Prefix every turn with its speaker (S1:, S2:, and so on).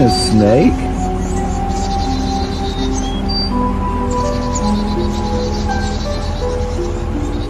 S1: a snake?